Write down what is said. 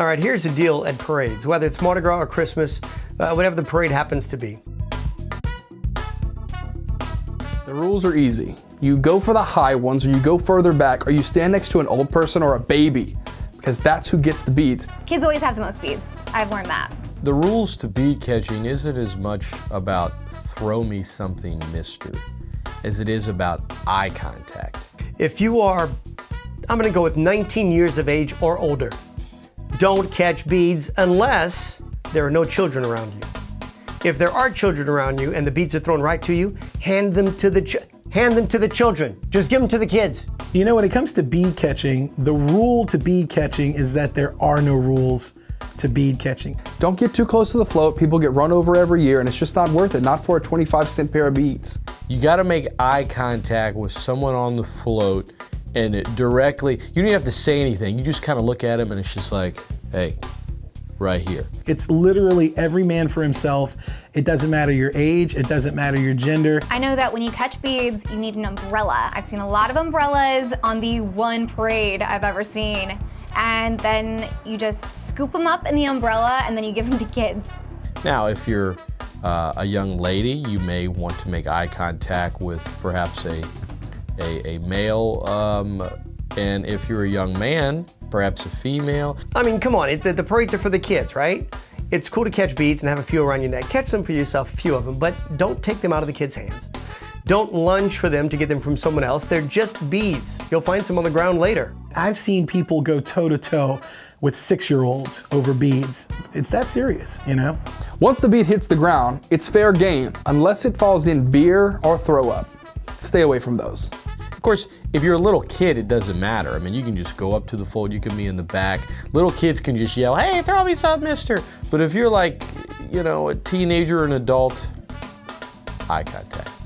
All right, here's the deal at parades, whether it's Mardi Gras or Christmas, uh, whatever the parade happens to be. The rules are easy. You go for the high ones, or you go further back, or you stand next to an old person or a baby, because that's who gets the beads. Kids always have the most beads. I've learned that. The rules to bead catching isn't as much about throw me something, mister, as it is about eye contact. If you are, I'm going to go with 19 years of age or older, don't catch beads unless there are no children around you. If there are children around you and the beads are thrown right to you, hand them to the ch- hand them to the children. Just give them to the kids. You know, when it comes to bead catching, the rule to bead catching is that there are no rules to bead catching. Don't get too close to the float. People get run over every year, and it's just not worth it. Not for a 25 cent pair of beads. You got to make eye contact with someone on the float and it directly, you don't even have to say anything. You just kind of look at them and it's just like, hey, right here. It's literally every man for himself. It doesn't matter your age, it doesn't matter your gender. I know that when you catch beads, you need an umbrella. I've seen a lot of umbrellas on the one parade I've ever seen. And then you just scoop them up in the umbrella and then you give them to kids. Now, if you're uh, a young lady, you may want to make eye contact with perhaps a, a, a male um, and if you're a young man, perhaps a female. I mean, come on, it, the, the parades are for the kids, right? It's cool to catch beads and have a few around your neck. Catch them for yourself, a few of them, but don't take them out of the kids' hands. Don't lunge for them to get them from someone else. They're just beads. You'll find some on the ground later. I've seen people go toe to toe with six year olds over beads. It's that serious, you know? Once the bead hits the ground, it's fair game, unless it falls in beer or throw up. Stay away from those. Of course, if you're a little kid, it doesn't matter. I mean, you can just go up to the fold, you can be in the back. Little kids can just yell, hey, throw me some, mister. But if you're like, you know, a teenager or an adult, eye contact.